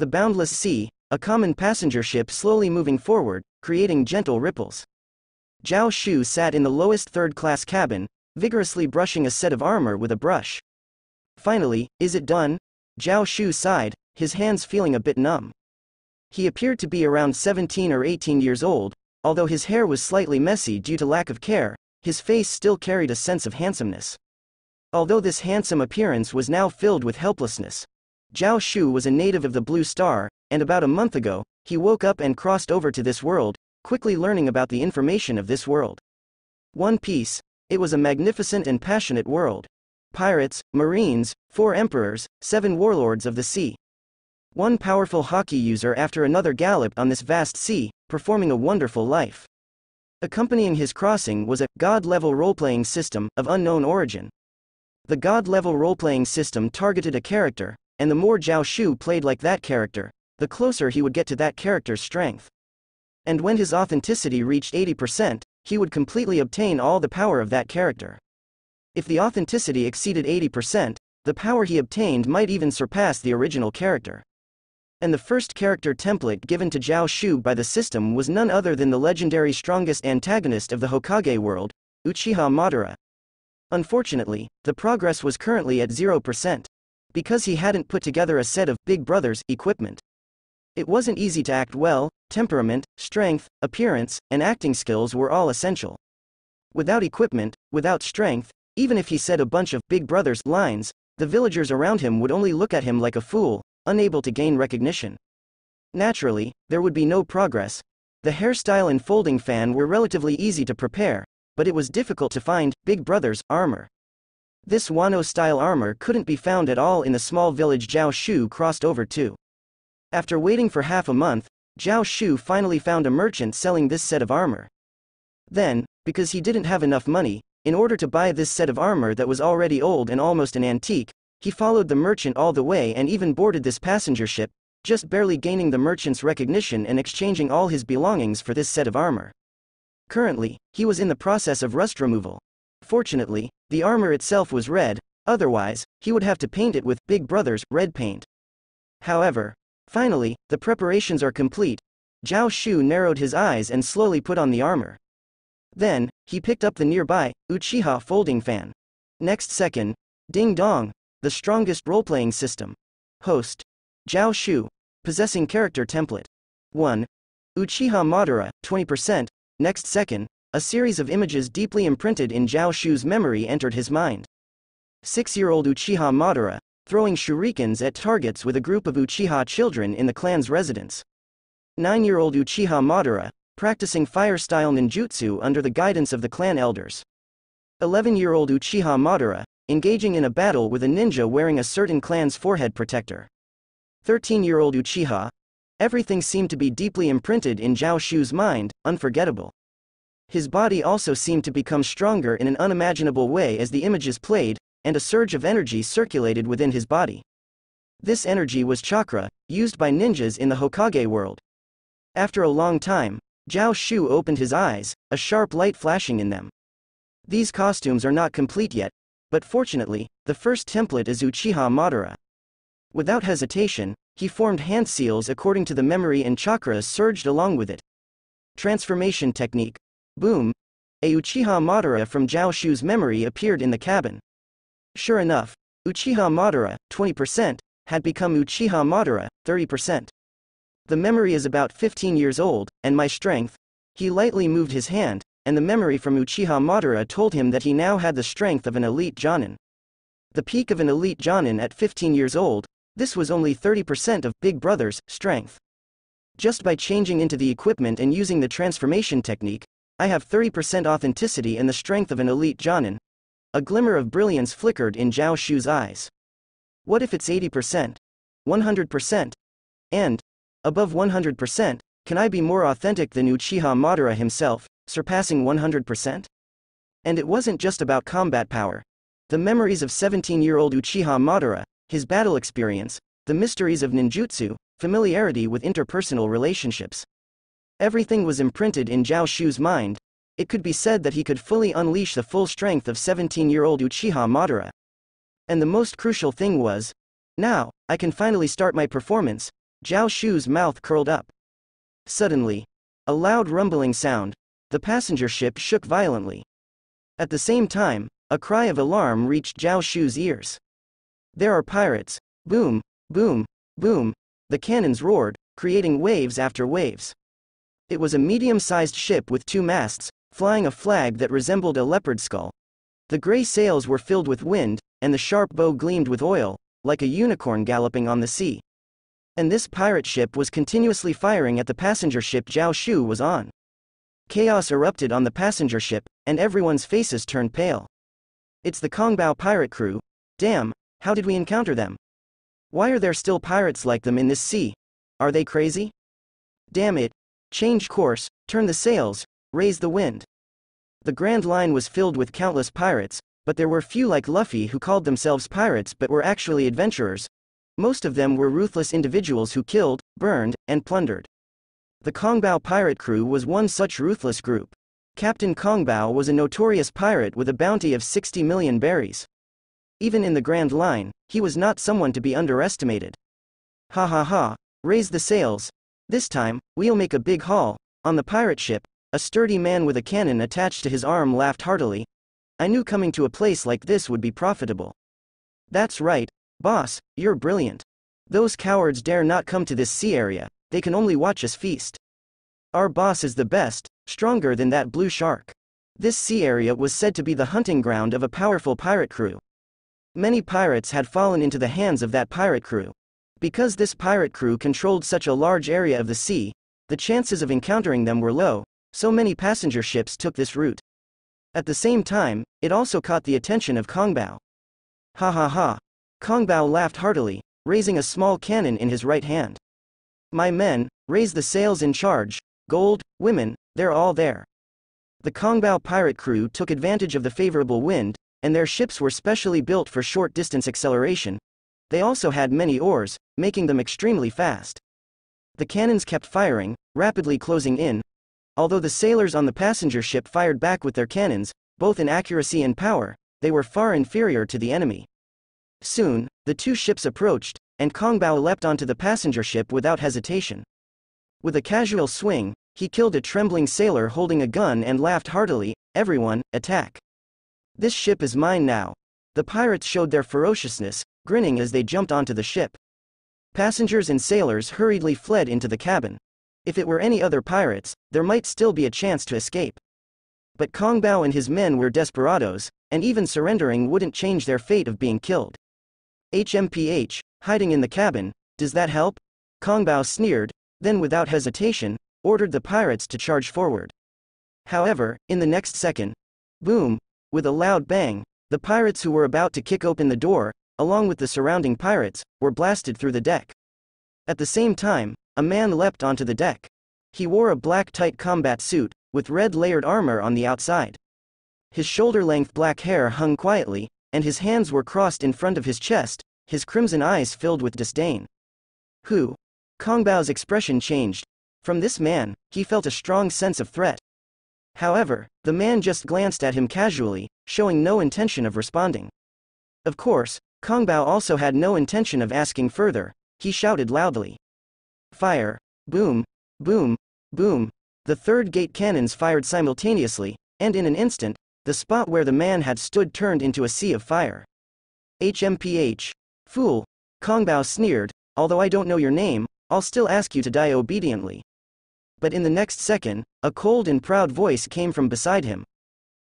The boundless sea, a common passenger ship slowly moving forward, creating gentle ripples. Zhao Shu sat in the lowest third-class cabin, vigorously brushing a set of armor with a brush. Finally, is it done? Zhao Shu sighed, his hands feeling a bit numb. He appeared to be around 17 or 18 years old, although his hair was slightly messy due to lack of care, his face still carried a sense of handsomeness. Although this handsome appearance was now filled with helplessness. Zhao Shu was a native of the Blue Star, and about a month ago, he woke up and crossed over to this world, quickly learning about the information of this world. One Piece, it was a magnificent and passionate world. Pirates, marines, four emperors, seven warlords of the sea. One powerful Haki user after another galloped on this vast sea, performing a wonderful life. Accompanying his crossing was a god-level role-playing system of unknown origin. The god-level role-playing system targeted a character, and the more Zhao Shu played like that character, the closer he would get to that character's strength. And when his authenticity reached 80%, he would completely obtain all the power of that character. If the authenticity exceeded 80%, the power he obtained might even surpass the original character. And the first character template given to Zhao Shu by the system was none other than the legendary strongest antagonist of the Hokage world, Uchiha Madara. Unfortunately, the progress was currently at 0%. Because he hadn't put together a set of Big Brother's equipment. It wasn't easy to act well, temperament, strength, appearance, and acting skills were all essential. Without equipment, without strength, even if he said a bunch of Big Brother's lines, the villagers around him would only look at him like a fool, unable to gain recognition. Naturally, there would be no progress. The hairstyle and folding fan were relatively easy to prepare, but it was difficult to find Big Brother's armor. This Wano-style armor couldn't be found at all in the small village Zhao Shu crossed over to. After waiting for half a month, Zhao Shu finally found a merchant selling this set of armor. Then, because he didn't have enough money, in order to buy this set of armor that was already old and almost an antique, he followed the merchant all the way and even boarded this passenger ship, just barely gaining the merchant's recognition and exchanging all his belongings for this set of armor. Currently, he was in the process of rust removal. Fortunately, the armor itself was red, otherwise, he would have to paint it with Big Brother's red paint. However, finally, the preparations are complete. Zhao Shu narrowed his eyes and slowly put on the armor. Then, he picked up the nearby Uchiha folding fan. Next second, ding dong, the strongest role-playing system. Host. Zhao Shu. Possessing character template. 1. Uchiha Madara, 20%. Next second, a series of images deeply imprinted in Zhao Shu's memory entered his mind. Six-year-old Uchiha Madara, throwing shurikens at targets with a group of Uchiha children in the clan's residence. Nine-year-old Uchiha Madara, practicing fire-style ninjutsu under the guidance of the clan elders. 11-year-old Uchiha Madara, engaging in a battle with a ninja wearing a certain clan's forehead protector. 13-year-old Uchiha. Everything seemed to be deeply imprinted in Zhao Shu's mind, unforgettable. His body also seemed to become stronger in an unimaginable way as the images played, and a surge of energy circulated within his body. This energy was chakra, used by ninjas in the Hokage world. After a long time, Zhao Shu opened his eyes, a sharp light flashing in them. These costumes are not complete yet, but fortunately, the first template is Uchiha Madara. Without hesitation, he formed hand seals according to the memory and chakras surged along with it. Transformation technique. Boom. A Uchiha Madara from Zhao Shu's memory appeared in the cabin. Sure enough, Uchiha Madara, 20%, had become Uchiha Madara, 30%. The memory is about 15 years old, and my strength. He lightly moved his hand, and the memory from Uchiha Madara told him that he now had the strength of an elite Jonin. The peak of an elite Jonin at 15 years old, this was only 30% of Big Brother's strength. Just by changing into the equipment and using the transformation technique, I have 30% authenticity and the strength of an elite Jonin. A glimmer of brilliance flickered in Zhao Shu's eyes. What if it's 80%? 100%? And, above 100%, can I be more authentic than Uchiha Madara himself? surpassing 100%? And it wasn't just about combat power. The memories of 17-year-old Uchiha Madara, his battle experience, the mysteries of ninjutsu, familiarity with interpersonal relationships. Everything was imprinted in Zhao Shu's mind. It could be said that he could fully unleash the full strength of 17-year-old Uchiha Madara. And the most crucial thing was, now, I can finally start my performance, Zhao Shu's mouth curled up. Suddenly, a loud rumbling sound, the passenger ship shook violently. At the same time, a cry of alarm reached Zhao Shu's ears. There are pirates! Boom, boom, boom, the cannons roared, creating waves after waves. It was a medium-sized ship with two masts, flying a flag that resembled a leopard skull. The gray sails were filled with wind, and the sharp bow gleamed with oil, like a unicorn galloping on the sea. And this pirate ship was continuously firing at the passenger ship Zhao Shu was on. Chaos erupted on the passenger ship, and everyone's faces turned pale. It's the Kongbao pirate crew. Damn, how did we encounter them? Why are there still pirates like them in this sea? Are they crazy? Damn it. Change course, turn the sails, raise the wind. The Grand Line was filled with countless pirates, but there were few like Luffy who called themselves pirates but were actually adventurers. Most of them were ruthless individuals who killed, burned, and plundered. The Kongbao pirate crew was one such ruthless group. Captain Kongbao was a notorious pirate with a bounty of 60 million berries. Even in the Grand Line, he was not someone to be underestimated. Ha ha ha, raise the sails. This time, we'll make a big haul. On the pirate ship, a sturdy man with a cannon attached to his arm laughed heartily. I knew coming to a place like this would be profitable. That's right, boss, you're brilliant. Those cowards dare not come to this sea area, they can only watch us feast. Our boss is the best, stronger than that blue shark. This sea area was said to be the hunting ground of a powerful pirate crew. Many pirates had fallen into the hands of that pirate crew. Because this pirate crew controlled such a large area of the sea, the chances of encountering them were low, so many passenger ships took this route. At the same time, it also caught the attention of Kongbao. Ha ha ha. Kongbao laughed heartily, raising a small cannon in his right hand. My men, raise the sails in charge, gold, women, they're all there. The Kongbao pirate crew took advantage of the favorable wind, and their ships were specially built for short distance acceleration. They also had many oars, making them extremely fast. The cannons kept firing, rapidly closing in. Although the sailors on the passenger ship fired back with their cannons, both in accuracy and power, they were far inferior to the enemy. Soon, the two ships approached, and Kongbao leapt onto the passenger ship without hesitation. With a casual swing, he killed a trembling sailor holding a gun and laughed heartily, everyone, attack. This ship is mine now. The pirates showed their ferociousness, grinning as they jumped onto the ship. Passengers and sailors hurriedly fled into the cabin. If it were any other pirates, there might still be a chance to escape. But Kong Bao and his men were desperados, and even surrendering wouldn't change their fate of being killed. HMPH, hiding in the cabin, does that help? Kong Bao sneered, then without hesitation, ordered the pirates to charge forward. However, in the next second, boom, with a loud bang, the pirates who were about to kick open the door, along with the surrounding pirates, were blasted through the deck. At the same time, a man leapt onto the deck. He wore a black tight combat suit, with red layered armor on the outside. His shoulder length black hair hung quietly, and his hands were crossed in front of his chest, his crimson eyes filled with disdain. Who? Kongbao's expression changed. From this man, he felt a strong sense of threat. However, the man just glanced at him casually, showing no intention of responding. Of course, Kongbao also had no intention of asking further, he shouted loudly. Fire! Boom! Boom! Boom! The third gate cannons fired simultaneously, and in an instant, the spot where the man had stood turned into a sea of fire. HMPH. Fool! Kongbao sneered, although I don't know your name, I'll still ask you to die obediently but in the next second, a cold and proud voice came from beside him.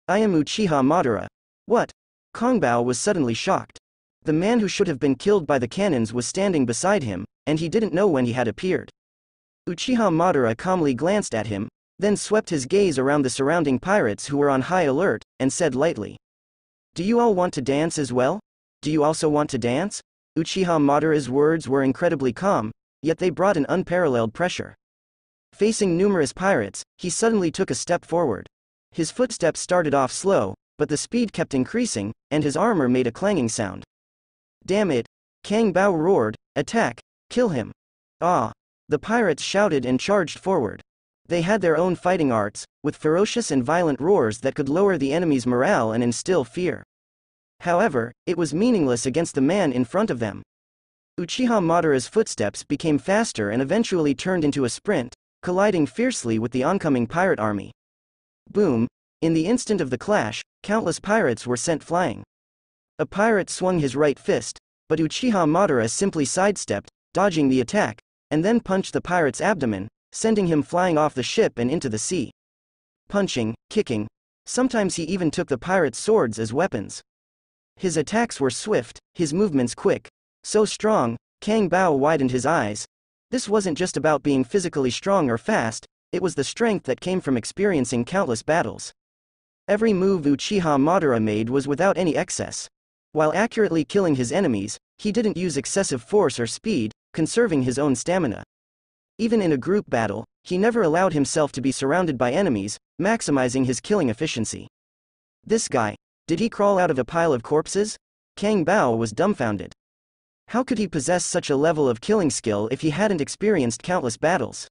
I am Uchiha Madara. What? Kongbao was suddenly shocked. The man who should have been killed by the cannons was standing beside him, and he didn't know when he had appeared. Uchiha Madara calmly glanced at him, then swept his gaze around the surrounding pirates who were on high alert, and said lightly. Do you all want to dance as well? Do you also want to dance? Uchiha Madara's words were incredibly calm, yet they brought an unparalleled pressure. Facing numerous pirates, he suddenly took a step forward. His footsteps started off slow, but the speed kept increasing, and his armor made a clanging sound. Damn it! Kang Bao roared, attack, kill him. Ah! The pirates shouted and charged forward. They had their own fighting arts, with ferocious and violent roars that could lower the enemy's morale and instill fear. However, it was meaningless against the man in front of them. Uchiha Madara's footsteps became faster and eventually turned into a sprint, colliding fiercely with the oncoming pirate army. Boom! In the instant of the clash, countless pirates were sent flying. A pirate swung his right fist, but Uchiha Madara simply sidestepped, dodging the attack, and then punched the pirate's abdomen, sending him flying off the ship and into the sea. Punching, kicking, sometimes he even took the pirate's swords as weapons. His attacks were swift, his movements quick, so strong, Kang Bao widened his eyes. This wasn't just about being physically strong or fast, it was the strength that came from experiencing countless battles. Every move Uchiha Madara made was without any excess. While accurately killing his enemies, he didn't use excessive force or speed, conserving his own stamina. Even in a group battle, he never allowed himself to be surrounded by enemies, maximizing his killing efficiency. This guy, did he crawl out of a pile of corpses? Kang Bao was dumbfounded. How could he possess such a level of killing skill if he hadn't experienced countless battles?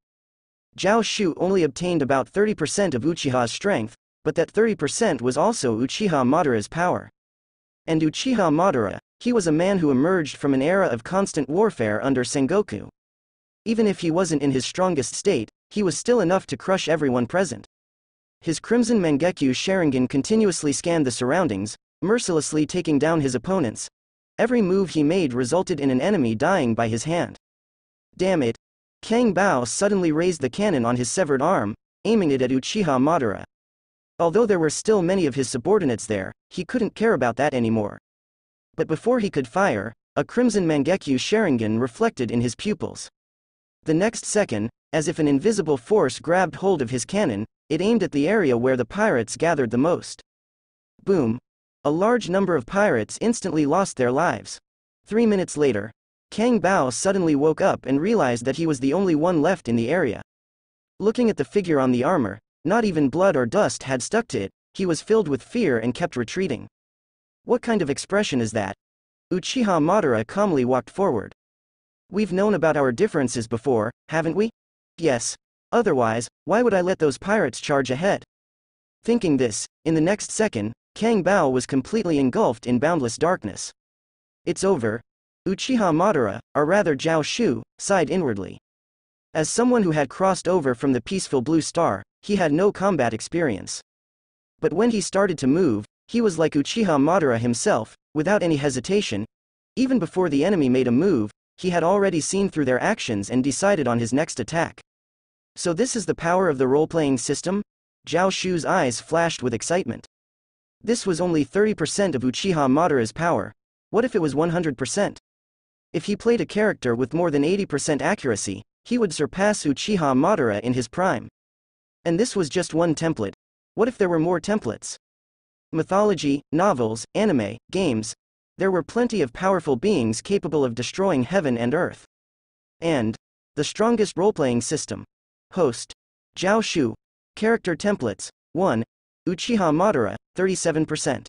Zhao Shu only obtained about 30% of Uchiha's strength, but that 30% was also Uchiha Madara's power. And Uchiha Madara, he was a man who emerged from an era of constant warfare under Sengoku. Even if he wasn't in his strongest state, he was still enough to crush everyone present. His Crimson Mangekyo Sharingan continuously scanned the surroundings, mercilessly taking down his opponents, Every move he made resulted in an enemy dying by his hand. Damn it. Kang Bao suddenly raised the cannon on his severed arm, aiming it at Uchiha Madara. Although there were still many of his subordinates there, he couldn't care about that anymore. But before he could fire, a crimson Mangekyo Sharingan reflected in his pupils. The next second, as if an invisible force grabbed hold of his cannon, it aimed at the area where the pirates gathered the most. Boom, a large number of pirates instantly lost their lives. Three minutes later, Kang Bao suddenly woke up and realized that he was the only one left in the area. Looking at the figure on the armor, not even blood or dust had stuck to it, he was filled with fear and kept retreating. What kind of expression is that? Uchiha Madara calmly walked forward. We've known about our differences before, haven't we? Yes. Otherwise, why would I let those pirates charge ahead? Thinking this, in the next second, Kang Bao was completely engulfed in boundless darkness. It's over. Uchiha Madara, or rather Zhao Shu, sighed inwardly. As someone who had crossed over from the peaceful Blue Star, he had no combat experience. But when he started to move, he was like Uchiha Madara himself, without any hesitation. Even before the enemy made a move, he had already seen through their actions and decided on his next attack. So this is the power of the role-playing system? Zhao Shu's eyes flashed with excitement. This was only 30% of Uchiha Madara's power. What if it was 100%? If he played a character with more than 80% accuracy, he would surpass Uchiha Madara in his prime. And this was just one template. What if there were more templates? Mythology, novels, anime, games, there were plenty of powerful beings capable of destroying heaven and earth. And, the strongest role-playing system. Host. Zhao Shu. Character templates. 1. Uchiha Madara, 37%.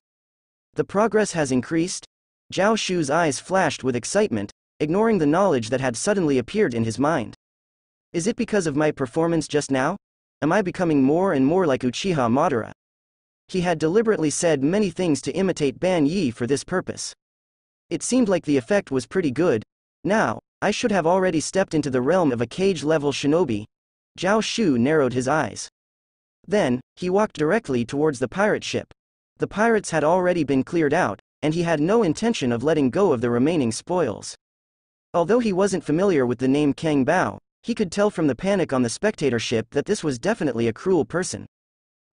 The progress has increased? Zhao Shu's eyes flashed with excitement, ignoring the knowledge that had suddenly appeared in his mind. Is it because of my performance just now? Am I becoming more and more like Uchiha Madara? He had deliberately said many things to imitate Ban Yi for this purpose. It seemed like the effect was pretty good. Now, I should have already stepped into the realm of a Kage-level shinobi. Zhao Shu narrowed his eyes. Then, he walked directly towards the pirate ship. The pirates had already been cleared out, and he had no intention of letting go of the remaining spoils. Although he wasn't familiar with the name Kang Bao, he could tell from the panic on the spectator ship that this was definitely a cruel person.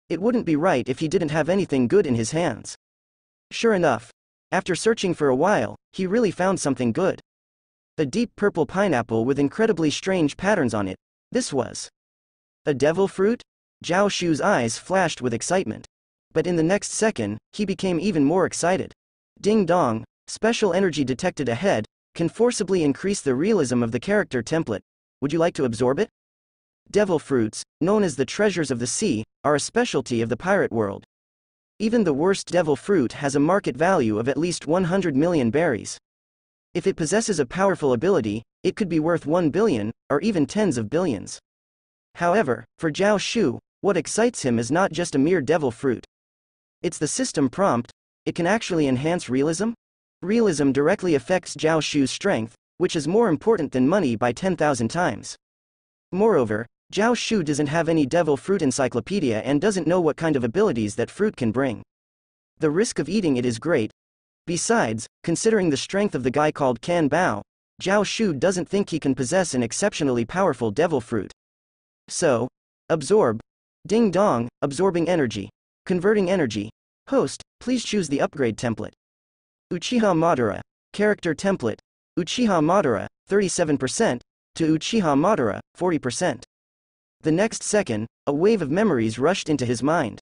It wouldn't be right if he didn't have anything good in his hands. Sure enough, after searching for a while, he really found something good. A deep purple pineapple with incredibly strange patterns on it. This was a devil fruit? Zhao Shu's eyes flashed with excitement. But in the next second, he became even more excited. Ding dong, special energy detected ahead, can forcibly increase the realism of the character template. Would you like to absorb it? Devil fruits, known as the treasures of the sea, are a specialty of the pirate world. Even the worst devil fruit has a market value of at least 100 million berries. If it possesses a powerful ability, it could be worth 1 billion, or even tens of billions. However, for Zhao Shu, what excites him is not just a mere devil fruit. It's the system prompt, it can actually enhance realism? Realism directly affects Zhao Shu's strength, which is more important than money by 10,000 times. Moreover, Zhao Shu doesn't have any devil fruit encyclopedia and doesn't know what kind of abilities that fruit can bring. The risk of eating it is great. Besides, considering the strength of the guy called Can Bao, Zhao Shu doesn't think he can possess an exceptionally powerful devil fruit. So, absorb. Ding dong, absorbing energy. Converting energy. Host, please choose the upgrade template. Uchiha Madara, character template. Uchiha Madara, 37%, to Uchiha Madara, 40%. The next second, a wave of memories rushed into his mind.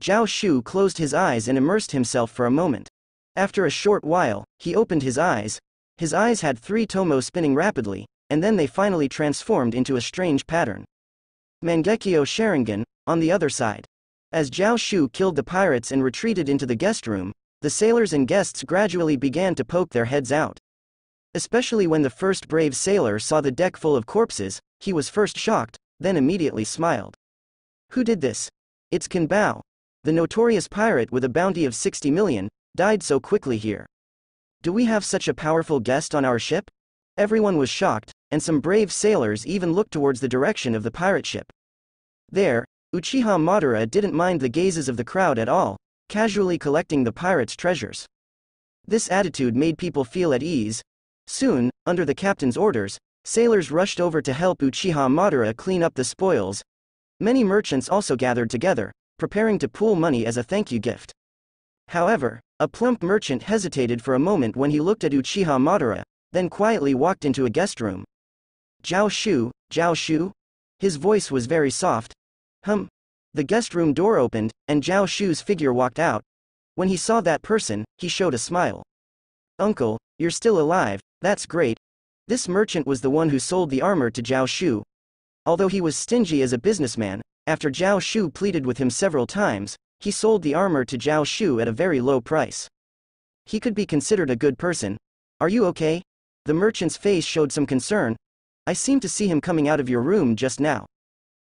Zhao Shu closed his eyes and immersed himself for a moment. After a short while, he opened his eyes. His eyes had three tomo spinning rapidly, and then they finally transformed into a strange pattern. Mangekyo Sharingan, on the other side. As Zhao Shu killed the pirates and retreated into the guest room, the sailors and guests gradually began to poke their heads out. Especially when the first brave sailor saw the deck full of corpses, he was first shocked, then immediately smiled. Who did this? It's Can Bao. The notorious pirate with a bounty of 60 million, died so quickly here. Do we have such a powerful guest on our ship? Everyone was shocked, and some brave sailors even looked towards the direction of the pirate ship. There, Uchiha Madara didn't mind the gazes of the crowd at all, casually collecting the pirates' treasures. This attitude made people feel at ease. Soon, under the captain's orders, sailors rushed over to help Uchiha Madara clean up the spoils. Many merchants also gathered together, preparing to pool money as a thank you gift. However, a plump merchant hesitated for a moment when he looked at Uchiha Madara, then quietly walked into a guest room. Zhao Shu, Zhao Shu? His voice was very soft. Hum. The guest room door opened, and Zhao Shu's figure walked out. When he saw that person, he showed a smile. Uncle, you're still alive, that's great. This merchant was the one who sold the armor to Zhao Shu. Although he was stingy as a businessman, after Zhao Shu pleaded with him several times, he sold the armor to Zhao Shu at a very low price. He could be considered a good person. Are you okay? The merchant's face showed some concern. I seem to see him coming out of your room just now.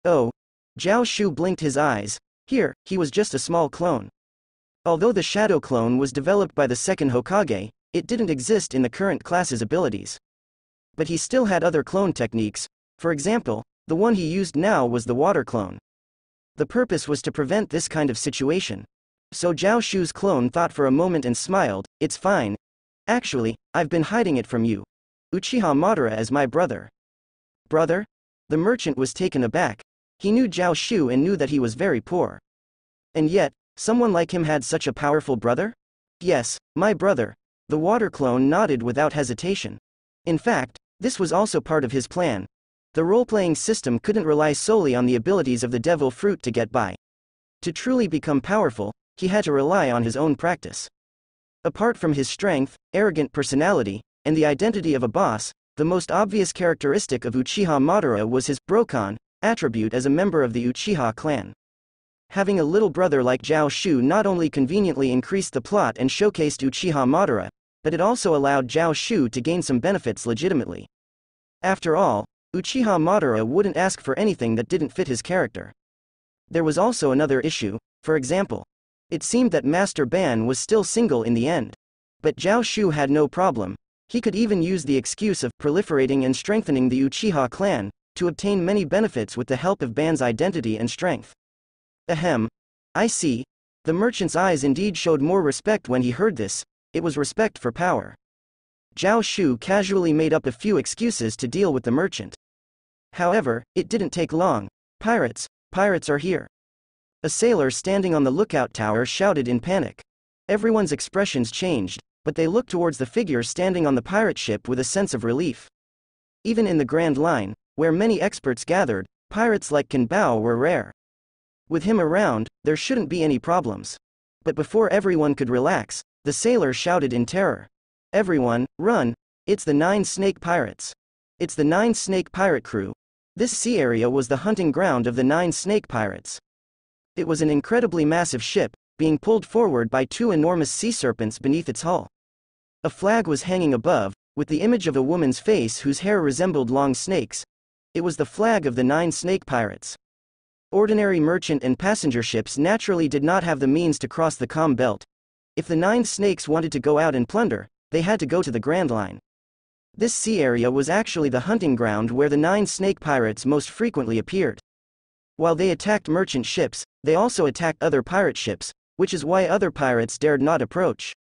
Oh. Zhao Shu blinked his eyes. Here, he was just a small clone. Although the shadow clone was developed by the second Hokage, it didn't exist in the current class's abilities. But he still had other clone techniques, for example, the one he used now was the water clone. The purpose was to prevent this kind of situation. So Zhao Shu's clone thought for a moment and smiled, it's fine. Actually, I've been hiding it from you. Uchiha Madara is my brother. Brother? The merchant was taken aback. He knew Zhao Shu and knew that he was very poor. And yet, someone like him had such a powerful brother? Yes, my brother. The water clone nodded without hesitation. In fact, this was also part of his plan, the role-playing system couldn't rely solely on the abilities of the devil fruit to get by. To truly become powerful, he had to rely on his own practice. Apart from his strength, arrogant personality, and the identity of a boss, the most obvious characteristic of Uchiha Madara was his Brokan attribute as a member of the Uchiha clan. Having a little brother like Zhao Shu not only conveniently increased the plot and showcased Uchiha Madara, but it also allowed Zhao Shu to gain some benefits legitimately. After all, Uchiha Madara wouldn't ask for anything that didn't fit his character. There was also another issue, for example. It seemed that Master Ban was still single in the end. But Zhao Shu had no problem. He could even use the excuse of proliferating and strengthening the Uchiha clan, to obtain many benefits with the help of Ban's identity and strength. Ahem. I see. The merchant's eyes indeed showed more respect when he heard this, it was respect for power. Zhao Shu casually made up a few excuses to deal with the merchant. However, it didn't take long. Pirates, pirates are here. A sailor standing on the lookout tower shouted in panic. Everyone's expressions changed, but they looked towards the figure standing on the pirate ship with a sense of relief. Even in the Grand Line, where many experts gathered, pirates like Can Bao were rare. With him around, there shouldn't be any problems. But before everyone could relax, the sailor shouted in terror. Everyone, run! It's the Nine Snake Pirates. It's the Nine Snake Pirate Crew, this sea area was the hunting ground of the nine snake pirates. It was an incredibly massive ship, being pulled forward by two enormous sea serpents beneath its hull. A flag was hanging above, with the image of a woman's face whose hair resembled long snakes. It was the flag of the nine snake pirates. Ordinary merchant and passenger ships naturally did not have the means to cross the calm belt. If the nine snakes wanted to go out and plunder, they had to go to the Grand Line. This sea area was actually the hunting ground where the nine snake pirates most frequently appeared. While they attacked merchant ships, they also attacked other pirate ships, which is why other pirates dared not approach.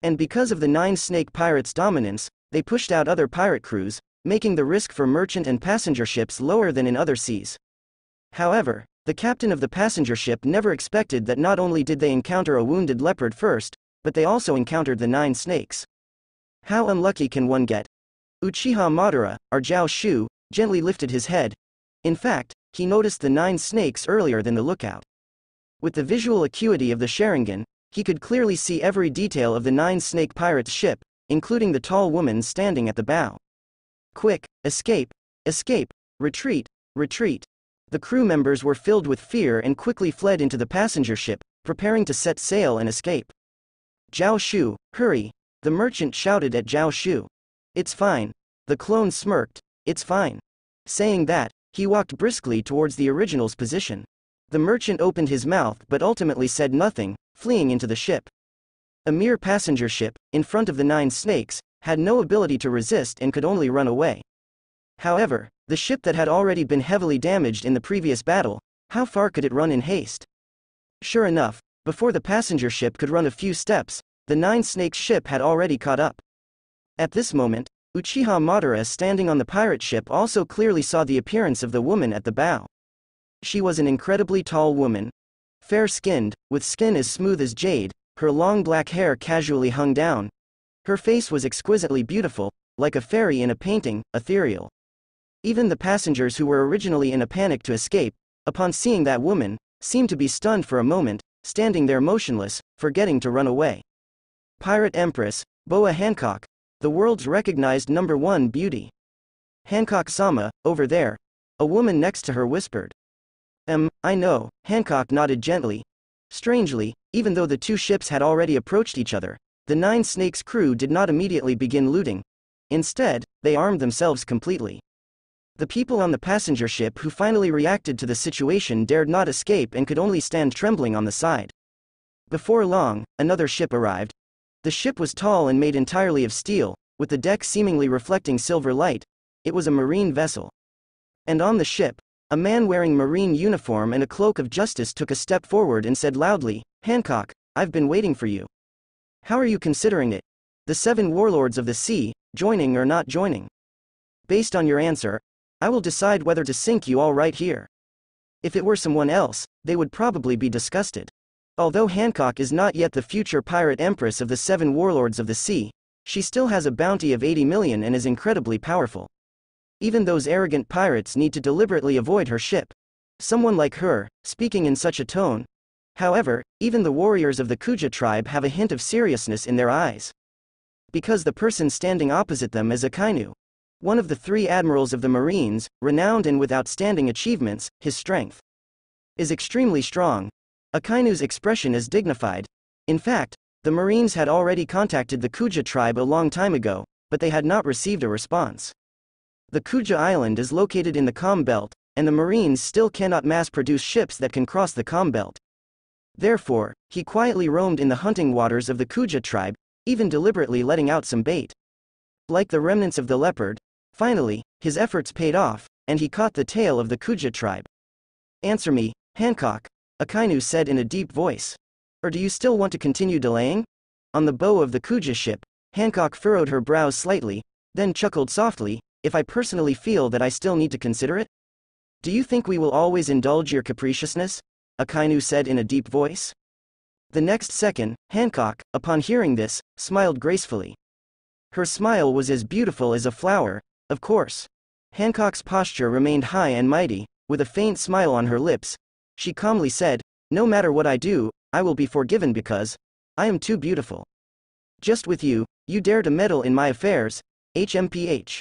And because of the nine snake pirates' dominance, they pushed out other pirate crews, making the risk for merchant and passenger ships lower than in other seas. However, the captain of the passenger ship never expected that not only did they encounter a wounded leopard first, but they also encountered the nine snakes. How unlucky can one get? Uchiha Madara, or Zhao Shu, gently lifted his head. In fact, he noticed the nine snakes earlier than the lookout. With the visual acuity of the Sharingan, he could clearly see every detail of the nine snake pirates' ship, including the tall woman standing at the bow. Quick, escape, escape, retreat, retreat. The crew members were filled with fear and quickly fled into the passenger ship, preparing to set sail and escape. Zhao Shu, hurry! The merchant shouted at Zhao Shu. It's fine. The clone smirked, it's fine. Saying that, he walked briskly towards the original's position. The merchant opened his mouth but ultimately said nothing, fleeing into the ship. A mere passenger ship, in front of the nine snakes, had no ability to resist and could only run away. However, the ship that had already been heavily damaged in the previous battle, how far could it run in haste? Sure enough, before the passenger ship could run a few steps, the nine snakes ship had already caught up. At this moment, Uchiha Madara standing on the pirate ship also clearly saw the appearance of the woman at the bow. She was an incredibly tall woman. Fair-skinned, with skin as smooth as jade, her long black hair casually hung down. Her face was exquisitely beautiful, like a fairy in a painting, ethereal. Even the passengers who were originally in a panic to escape, upon seeing that woman, seemed to be stunned for a moment, standing there motionless, forgetting to run away. Pirate Empress, Boa Hancock, the world's recognized number one beauty. Hancock Sama, over there. A woman next to her whispered. Um, I know, Hancock nodded gently. Strangely, even though the two ships had already approached each other, the Nine Snakes crew did not immediately begin looting. Instead, they armed themselves completely. The people on the passenger ship who finally reacted to the situation dared not escape and could only stand trembling on the side. Before long, another ship arrived, the ship was tall and made entirely of steel, with the deck seemingly reflecting silver light. It was a marine vessel. And on the ship, a man wearing marine uniform and a cloak of justice took a step forward and said loudly, Hancock, I've been waiting for you. How are you considering it? The seven warlords of the sea, joining or not joining? Based on your answer, I will decide whether to sink you all right here. If it were someone else, they would probably be disgusted. Although Hancock is not yet the future pirate empress of the seven warlords of the sea, she still has a bounty of 80 million and is incredibly powerful. Even those arrogant pirates need to deliberately avoid her ship. Someone like her, speaking in such a tone. However, even the warriors of the Kuja tribe have a hint of seriousness in their eyes. Because the person standing opposite them is Akainu. One of the three admirals of the Marines, renowned and with outstanding achievements, his strength is extremely strong, Akainu's expression is dignified. In fact, the Marines had already contacted the Kuja tribe a long time ago, but they had not received a response. The Kuja island is located in the Calm Belt, and the Marines still cannot mass-produce ships that can cross the Calm Belt. Therefore, he quietly roamed in the hunting waters of the Kuja tribe, even deliberately letting out some bait. Like the remnants of the leopard, finally, his efforts paid off, and he caught the tail of the Kuja tribe. Answer me, Hancock, Akainu said in a deep voice. Or do you still want to continue delaying? On the bow of the Kuja ship, Hancock furrowed her brows slightly, then chuckled softly, if I personally feel that I still need to consider it? Do you think we will always indulge your capriciousness? Akainu said in a deep voice. The next second, Hancock, upon hearing this, smiled gracefully. Her smile was as beautiful as a flower, of course. Hancock's posture remained high and mighty, with a faint smile on her lips, she calmly said, No matter what I do, I will be forgiven because I am too beautiful. Just with you, you dare to meddle in my affairs, HMPH.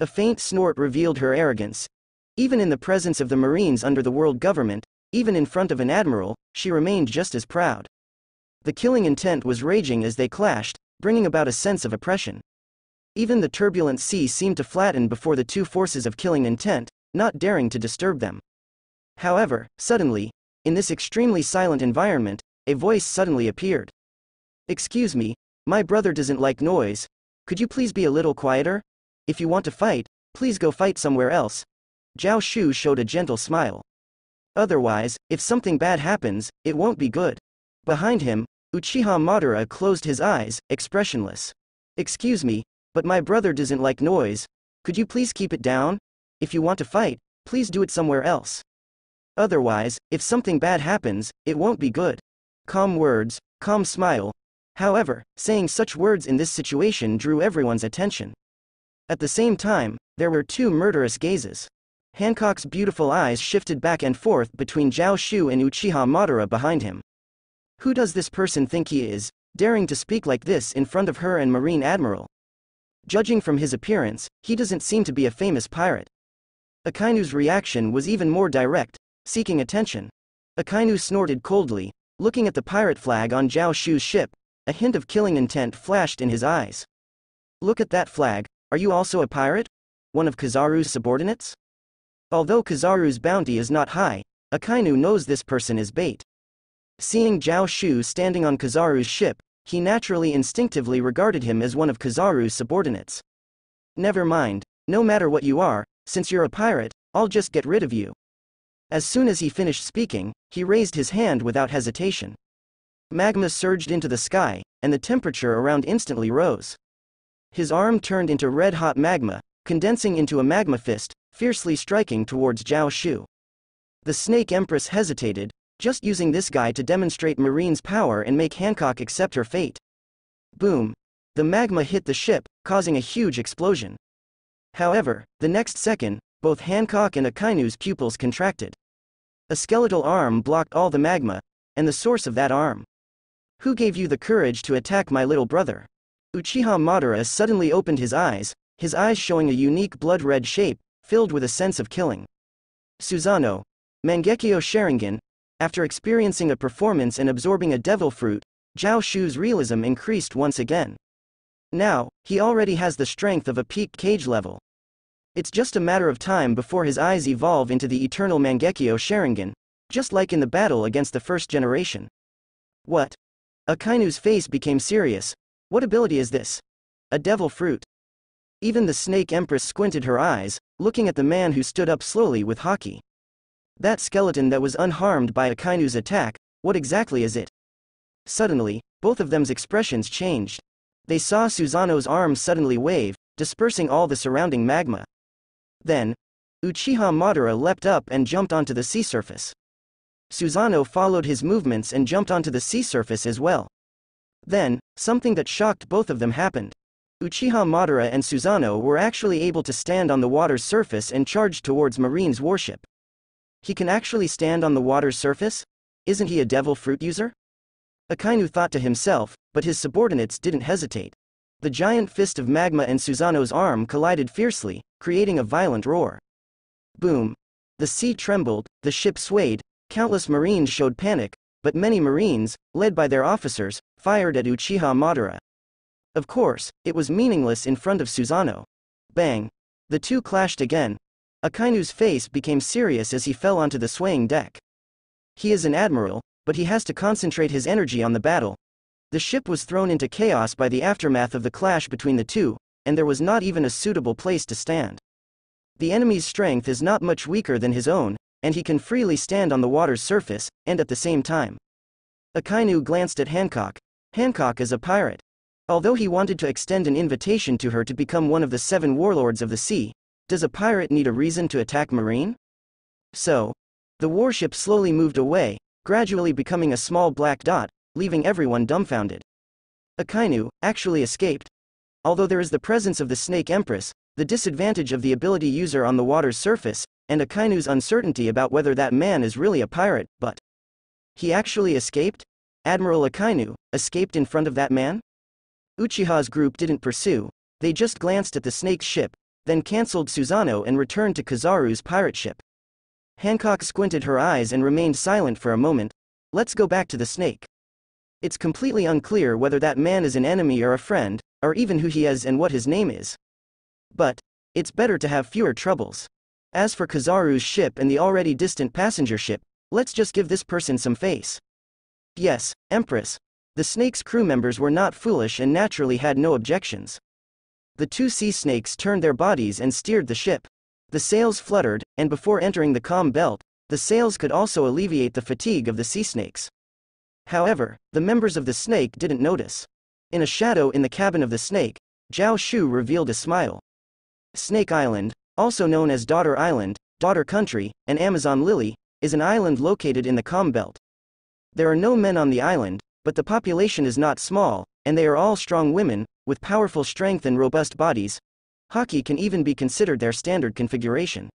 A faint snort revealed her arrogance. Even in the presence of the Marines under the world government, even in front of an admiral, she remained just as proud. The killing intent was raging as they clashed, bringing about a sense of oppression. Even the turbulent sea seemed to flatten before the two forces of killing intent, not daring to disturb them. However, suddenly, in this extremely silent environment, a voice suddenly appeared. Excuse me, my brother doesn't like noise. Could you please be a little quieter? If you want to fight, please go fight somewhere else. Zhao Shu showed a gentle smile. Otherwise, if something bad happens, it won't be good. Behind him, Uchiha Madara closed his eyes, expressionless. Excuse me, but my brother doesn't like noise. Could you please keep it down? If you want to fight, please do it somewhere else. Otherwise, if something bad happens, it won't be good. Calm words, calm smile. However, saying such words in this situation drew everyone's attention. At the same time, there were two murderous gazes. Hancock's beautiful eyes shifted back and forth between Zhao Shu and Uchiha Madara behind him. Who does this person think he is, daring to speak like this in front of her and Marine Admiral? Judging from his appearance, he doesn't seem to be a famous pirate. Akainu's reaction was even more direct, seeking attention. Akainu snorted coldly, looking at the pirate flag on Zhao Shu's ship, a hint of killing intent flashed in his eyes. Look at that flag, are you also a pirate? One of Kizaru's subordinates? Although Kizaru's bounty is not high, Akainu knows this person is bait. Seeing Zhao Shu standing on Kizaru's ship, he naturally instinctively regarded him as one of Kizaru's subordinates. Never mind, no matter what you are, since you're a pirate, I'll just get rid of you. As soon as he finished speaking, he raised his hand without hesitation. Magma surged into the sky, and the temperature around instantly rose. His arm turned into red-hot magma, condensing into a magma fist, fiercely striking towards Zhao Shu. The Snake Empress hesitated, just using this guy to demonstrate Marine's power and make Hancock accept her fate. Boom. The magma hit the ship, causing a huge explosion. However, the next second, both Hancock and Akainu's pupils contracted. A skeletal arm blocked all the magma, and the source of that arm. Who gave you the courage to attack my little brother? Uchiha Madara suddenly opened his eyes, his eyes showing a unique blood-red shape, filled with a sense of killing. Susanoo, Mangekyo Sharingan, after experiencing a performance and absorbing a devil fruit, Zhao Shu's realism increased once again. Now, he already has the strength of a peak Kage level. It's just a matter of time before his eyes evolve into the eternal Mangekyo Sharingan, just like in the battle against the first generation. What? Akainu's face became serious. What ability is this? A devil fruit. Even the Snake Empress squinted her eyes, looking at the man who stood up slowly with Haki. That skeleton that was unharmed by Akainu's attack, what exactly is it? Suddenly, both of them's expressions changed. They saw Susanoo's arms suddenly wave, dispersing all the surrounding magma. Then, Uchiha Madara leapt up and jumped onto the sea surface. Susanoo followed his movements and jumped onto the sea surface as well. Then, something that shocked both of them happened. Uchiha Madara and Susanoo were actually able to stand on the water's surface and charge towards Marine's warship. He can actually stand on the water's surface? Isn't he a devil fruit user? Akainu thought to himself, but his subordinates didn't hesitate. The giant fist of magma and Susanoo's arm collided fiercely, creating a violent roar. Boom. The sea trembled, the ship swayed, countless marines showed panic, but many marines, led by their officers, fired at Uchiha Madara. Of course, it was meaningless in front of Susanoo. Bang. The two clashed again. Akainu's face became serious as he fell onto the swaying deck. He is an admiral, but he has to concentrate his energy on the battle. The ship was thrown into chaos by the aftermath of the clash between the two, and there was not even a suitable place to stand. The enemy's strength is not much weaker than his own, and he can freely stand on the water's surface, and at the same time. Akainu glanced at Hancock. Hancock is a pirate. Although he wanted to extend an invitation to her to become one of the seven warlords of the sea, does a pirate need a reason to attack Marine? So, the warship slowly moved away, gradually becoming a small black dot, leaving everyone dumbfounded. Akainu actually escaped. Although there is the presence of the Snake Empress, the disadvantage of the ability user on the water's surface, and Akainu's uncertainty about whether that man is really a pirate, but he actually escaped? Admiral Akainu escaped in front of that man? Uchiha's group didn't pursue, they just glanced at the snake's ship, then cancelled Susanoo and returned to Kizaru's pirate ship. Hancock squinted her eyes and remained silent for a moment. Let's go back to the snake. It's completely unclear whether that man is an enemy or a friend, or even who he is and what his name is. But, it's better to have fewer troubles. As for Kizaru's ship and the already distant passenger ship, let's just give this person some face. Yes, Empress, the Snake's crew members were not foolish and naturally had no objections. The two sea snakes turned their bodies and steered the ship. The sails fluttered, and before entering the calm belt, the sails could also alleviate the fatigue of the sea snakes. However, the members of the snake didn't notice. In a shadow in the cabin of the snake, Zhao Shu revealed a smile. Snake Island, also known as Daughter Island, Daughter Country, and Amazon Lily, is an island located in the calm belt. There are no men on the island, but the population is not small, and they are all strong women, with powerful strength and robust bodies. Haki can even be considered their standard configuration.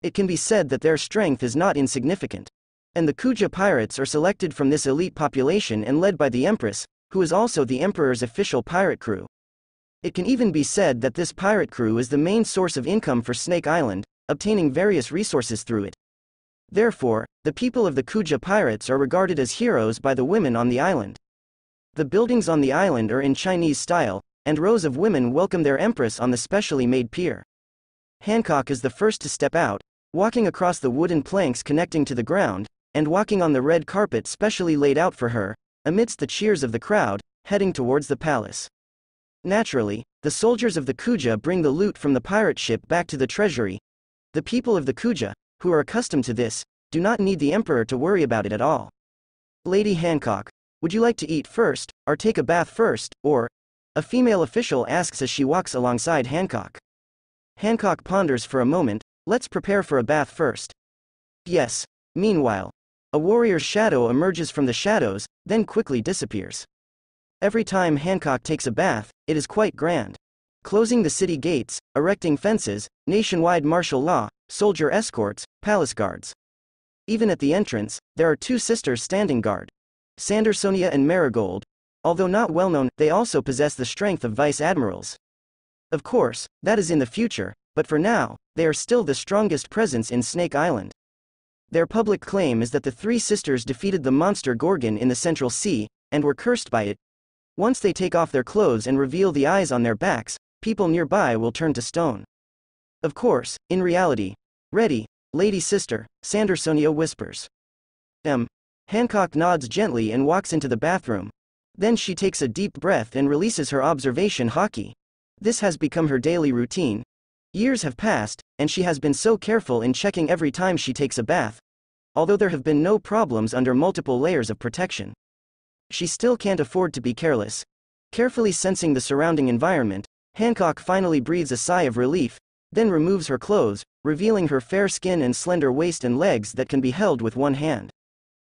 It can be said that their strength is not insignificant. And the Kuja pirates are selected from this elite population and led by the Empress, who is also the Emperor's official pirate crew. It can even be said that this pirate crew is the main source of income for Snake Island, obtaining various resources through it. Therefore, the people of the Kuja pirates are regarded as heroes by the women on the island. The buildings on the island are in Chinese style, and rows of women welcome their empress on the specially made pier. Hancock is the first to step out, walking across the wooden planks connecting to the ground, and walking on the red carpet specially laid out for her, amidst the cheers of the crowd, heading towards the palace. Naturally, the soldiers of the Kuja bring the loot from the pirate ship back to the treasury. The people of the Kuja, who are accustomed to this, do not need the emperor to worry about it at all. Lady Hancock, would you like to eat first, or take a bath first, or? A female official asks as she walks alongside Hancock. Hancock ponders for a moment, Let's prepare for a bath first. Yes. Meanwhile, a warrior's shadow emerges from the shadows, then quickly disappears. Every time Hancock takes a bath, it is quite grand. Closing the city gates, erecting fences, nationwide martial law, soldier escorts, palace guards. Even at the entrance, there are two sisters standing guard. Sandersonia and Marigold. Although not well known, they also possess the strength of vice admirals. Of course, that is in the future, but for now, they are still the strongest presence in Snake Island. Their public claim is that the three sisters defeated the monster Gorgon in the Central Sea, and were cursed by it. Once they take off their clothes and reveal the eyes on their backs, people nearby will turn to stone. Of course, in reality, ready, lady sister, Sandersonia whispers. M. Hancock nods gently and walks into the bathroom. Then she takes a deep breath and releases her observation Haki. This has become her daily routine, Years have passed, and she has been so careful in checking every time she takes a bath. Although there have been no problems under multiple layers of protection. She still can't afford to be careless. Carefully sensing the surrounding environment, Hancock finally breathes a sigh of relief, then removes her clothes, revealing her fair skin and slender waist and legs that can be held with one hand.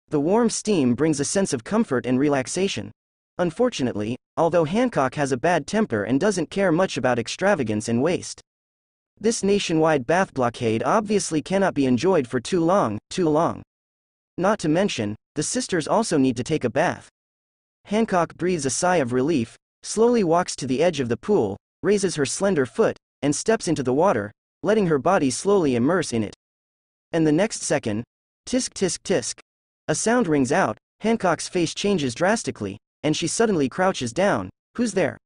The warm steam brings a sense of comfort and relaxation. Unfortunately, although Hancock has a bad temper and doesn't care much about extravagance and waste, this nationwide bath blockade obviously cannot be enjoyed for too long, too long. Not to mention, the sisters also need to take a bath. Hancock breathes a sigh of relief, slowly walks to the edge of the pool, raises her slender foot, and steps into the water, letting her body slowly immerse in it. And the next second, tisk tisk tisk. A sound rings out, Hancock's face changes drastically, and she suddenly crouches down. Who's there?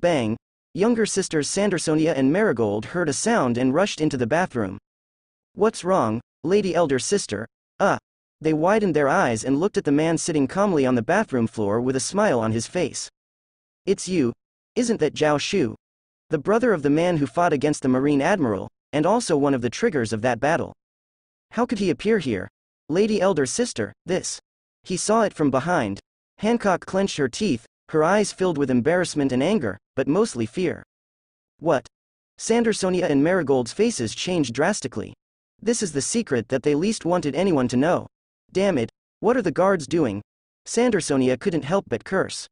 Bang, Younger sisters Sandersonia and Marigold heard a sound and rushed into the bathroom. What's wrong, lady elder sister? Uh. They widened their eyes and looked at the man sitting calmly on the bathroom floor with a smile on his face. It's you. Isn't that Zhao Shu? The brother of the man who fought against the Marine Admiral, and also one of the triggers of that battle. How could he appear here? Lady elder sister, this. He saw it from behind. Hancock clenched her teeth, her eyes filled with embarrassment and anger, but mostly fear. What? Sandersonia and Marigold's faces changed drastically. This is the secret that they least wanted anyone to know. Damn it, what are the guards doing? Sandersonia couldn't help but curse.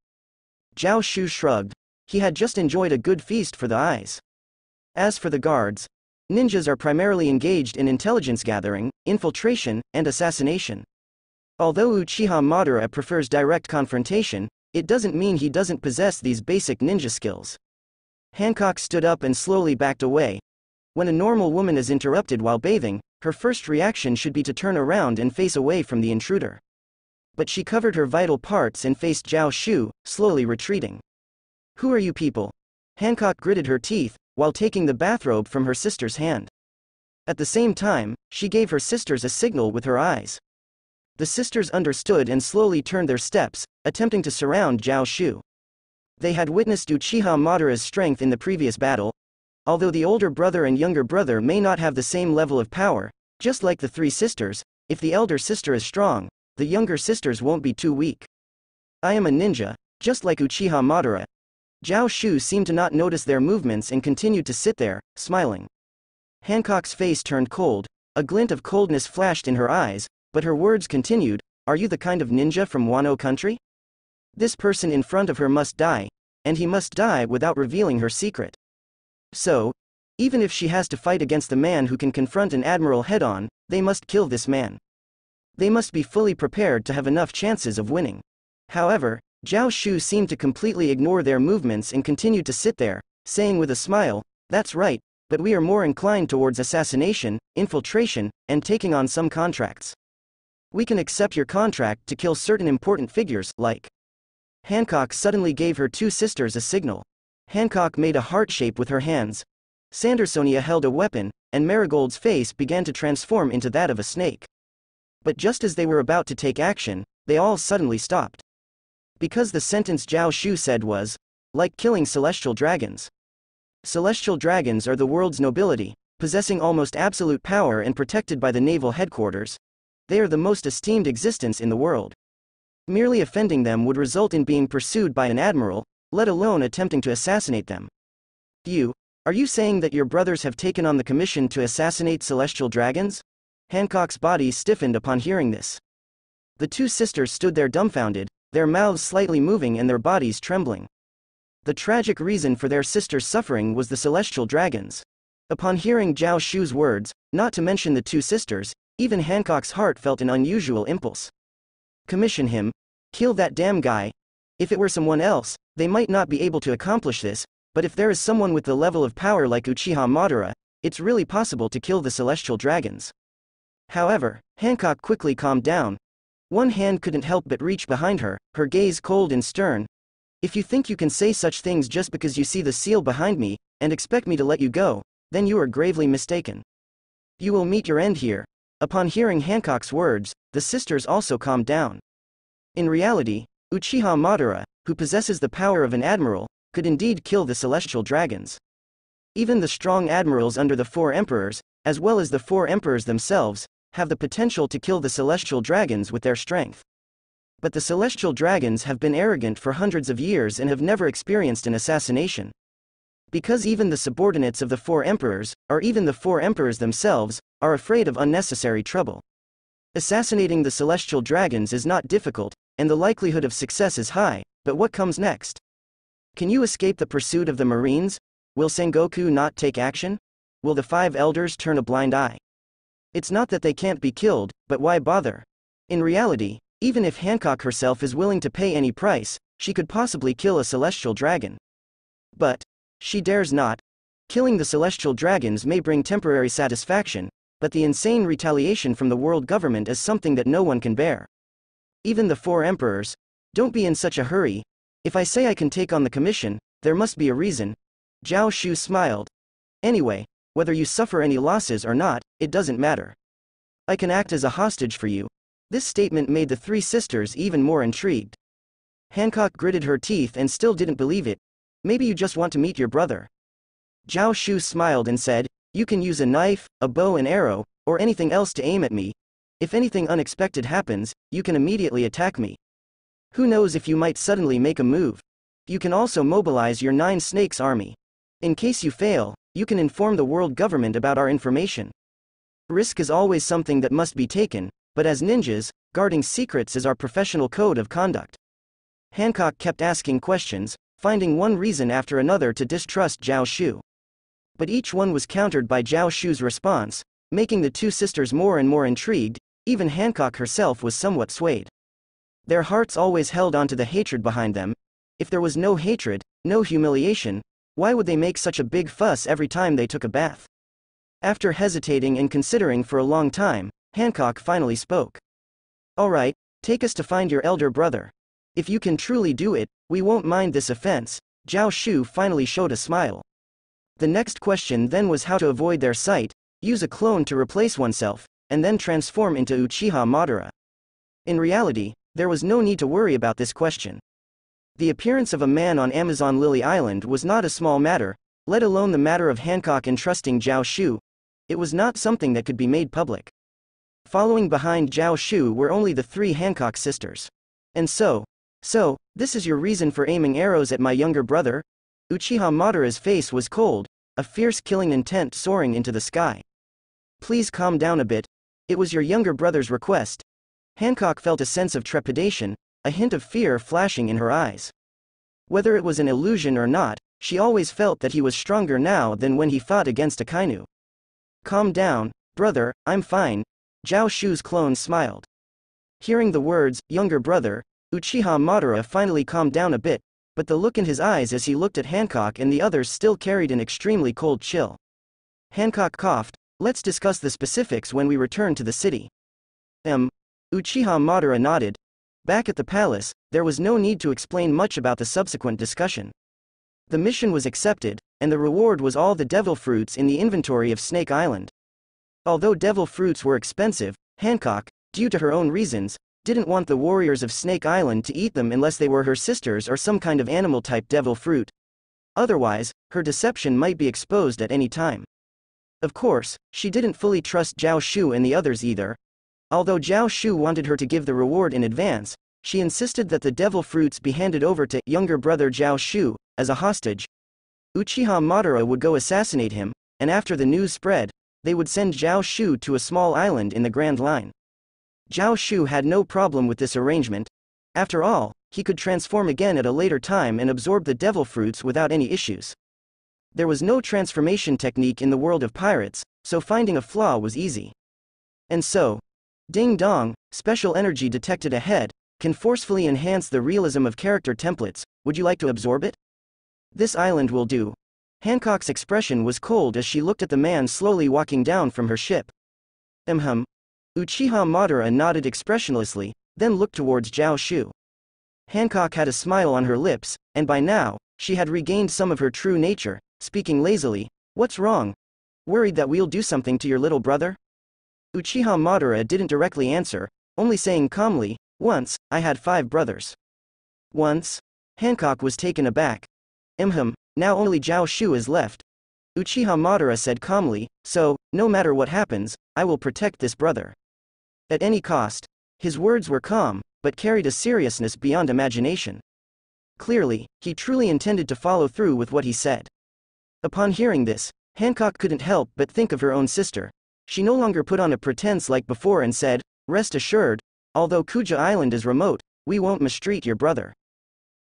Zhao Shu shrugged. He had just enjoyed a good feast for the eyes. As for the guards, ninjas are primarily engaged in intelligence gathering, infiltration, and assassination. Although Uchiha Madara prefers direct confrontation, it doesn't mean he doesn't possess these basic ninja skills. Hancock stood up and slowly backed away. When a normal woman is interrupted while bathing, her first reaction should be to turn around and face away from the intruder. But she covered her vital parts and faced Zhao Shu, slowly retreating. Who are you people? Hancock gritted her teeth, while taking the bathrobe from her sister's hand. At the same time, she gave her sisters a signal with her eyes. The sisters understood and slowly turned their steps, attempting to surround Zhao Shu. They had witnessed Uchiha Madara's strength in the previous battle. Although the older brother and younger brother may not have the same level of power, just like the three sisters, if the elder sister is strong, the younger sisters won't be too weak. I am a ninja, just like Uchiha Madara. Zhao Shu seemed to not notice their movements and continued to sit there, smiling. Hancock's face turned cold, a glint of coldness flashed in her eyes, but her words continued, Are you the kind of ninja from Wano country? This person in front of her must die, and he must die without revealing her secret. So, even if she has to fight against the man who can confront an admiral head-on, they must kill this man. They must be fully prepared to have enough chances of winning. However, Zhao Shu seemed to completely ignore their movements and continued to sit there, saying with a smile, That's right, but we are more inclined towards assassination, infiltration, and taking on some contracts. We can accept your contract to kill certain important figures, like Hancock suddenly gave her two sisters a signal. Hancock made a heart shape with her hands. Sandersonia held a weapon, and Marigold's face began to transform into that of a snake. But just as they were about to take action, they all suddenly stopped. Because the sentence Zhao Shu said was, like killing celestial dragons. Celestial dragons are the world's nobility, possessing almost absolute power and protected by the naval headquarters. They are the most esteemed existence in the world. Merely offending them would result in being pursued by an admiral, let alone attempting to assassinate them. You, are you saying that your brothers have taken on the commission to assassinate celestial dragons? Hancock's body stiffened upon hearing this. The two sisters stood there dumbfounded, their mouths slightly moving and their bodies trembling. The tragic reason for their sister's suffering was the celestial dragons. Upon hearing Zhao Shu's words, not to mention the two sisters, even Hancock's heart felt an unusual impulse. Commission him. Kill that damn guy. If it were someone else, they might not be able to accomplish this, but if there is someone with the level of power like Uchiha Madara, it's really possible to kill the celestial dragons. However, Hancock quickly calmed down. One hand couldn't help but reach behind her, her gaze cold and stern. If you think you can say such things just because you see the seal behind me, and expect me to let you go, then you are gravely mistaken. You will meet your end here, Upon hearing Hancock's words, the sisters also calmed down. In reality, Uchiha Madara, who possesses the power of an admiral, could indeed kill the celestial dragons. Even the strong admirals under the four emperors, as well as the four emperors themselves, have the potential to kill the celestial dragons with their strength. But the celestial dragons have been arrogant for hundreds of years and have never experienced an assassination. Because even the subordinates of the four emperors, or even the four emperors themselves, are afraid of unnecessary trouble. Assassinating the celestial dragons is not difficult, and the likelihood of success is high, but what comes next? Can you escape the pursuit of the Marines? Will Sengoku not take action? Will the five elders turn a blind eye? It's not that they can't be killed, but why bother? In reality, even if Hancock herself is willing to pay any price, she could possibly kill a celestial dragon. But, she dares not. Killing the celestial dragons may bring temporary satisfaction, but the insane retaliation from the world government is something that no one can bear. Even the four emperors, don't be in such a hurry. If I say I can take on the commission, there must be a reason. Zhao Shu smiled. Anyway, whether you suffer any losses or not, it doesn't matter. I can act as a hostage for you. This statement made the three sisters even more intrigued. Hancock gritted her teeth and still didn't believe it. Maybe you just want to meet your brother. Zhao Shu smiled and said, you can use a knife, a bow and arrow, or anything else to aim at me. If anything unexpected happens, you can immediately attack me. Who knows if you might suddenly make a move. You can also mobilize your Nine Snakes army. In case you fail, you can inform the world government about our information. Risk is always something that must be taken, but as ninjas, guarding secrets is our professional code of conduct. Hancock kept asking questions, finding one reason after another to distrust Zhao Shu. But each one was countered by Zhao Shu's response, making the two sisters more and more intrigued, even Hancock herself was somewhat swayed. Their hearts always held onto the hatred behind them. If there was no hatred, no humiliation, why would they make such a big fuss every time they took a bath? After hesitating and considering for a long time, Hancock finally spoke. Alright, take us to find your elder brother. If you can truly do it, we won't mind this offense. Zhao Shu finally showed a smile. The next question then was how to avoid their sight, use a clone to replace oneself, and then transform into Uchiha Madara. In reality, there was no need to worry about this question. The appearance of a man on Amazon Lily Island was not a small matter, let alone the matter of Hancock entrusting Zhao Shu. It was not something that could be made public. Following behind Zhao Shu were only the three Hancock sisters. And so, so, this is your reason for aiming arrows at my younger brother? Uchiha Madara's face was cold, a fierce killing intent soaring into the sky. Please calm down a bit, it was your younger brother's request. Hancock felt a sense of trepidation, a hint of fear flashing in her eyes. Whether it was an illusion or not, she always felt that he was stronger now than when he fought against Akainu. Calm down, brother, I'm fine. Zhao Shu's clone smiled. Hearing the words, younger brother, Uchiha Madara finally calmed down a bit, but the look in his eyes as he looked at Hancock and the others still carried an extremely cold chill. Hancock coughed, let's discuss the specifics when we return to the city. Um, Uchiha Madara nodded. Back at the palace, there was no need to explain much about the subsequent discussion. The mission was accepted, and the reward was all the devil fruits in the inventory of Snake Island. Although devil fruits were expensive, Hancock, due to her own reasons, didn't want the warriors of Snake Island to eat them unless they were her sisters or some kind of animal-type devil fruit. Otherwise, her deception might be exposed at any time. Of course, she didn't fully trust Zhao Shu and the others either. Although Zhao Shu wanted her to give the reward in advance, she insisted that the devil fruits be handed over to younger brother Zhao Shu, as a hostage. Uchiha Madara would go assassinate him, and after the news spread, they would send Zhao Shu to a small island in the Grand Line. Zhao Shu had no problem with this arrangement. After all, he could transform again at a later time and absorb the devil fruits without any issues. There was no transformation technique in the world of pirates, so finding a flaw was easy. And so, Ding Dong, special energy detected ahead, can forcefully enhance the realism of character templates, would you like to absorb it? This island will do. Hancock's expression was cold as she looked at the man slowly walking down from her ship. Emhum, Uchiha Madara nodded expressionlessly, then looked towards Zhao Shu. Hancock had a smile on her lips, and by now, she had regained some of her true nature, speaking lazily, What's wrong? Worried that we'll do something to your little brother? Uchiha Madara didn't directly answer, only saying calmly, Once, I had five brothers. Once? Hancock was taken aback. Imham, now only Zhao Shu is left. Uchiha Madara said calmly, So, no matter what happens, I will protect this brother. At any cost. His words were calm, but carried a seriousness beyond imagination. Clearly, he truly intended to follow through with what he said. Upon hearing this, Hancock couldn't help but think of her own sister. She no longer put on a pretense like before and said, Rest assured, although Kuja Island is remote, we won't mistreat your brother.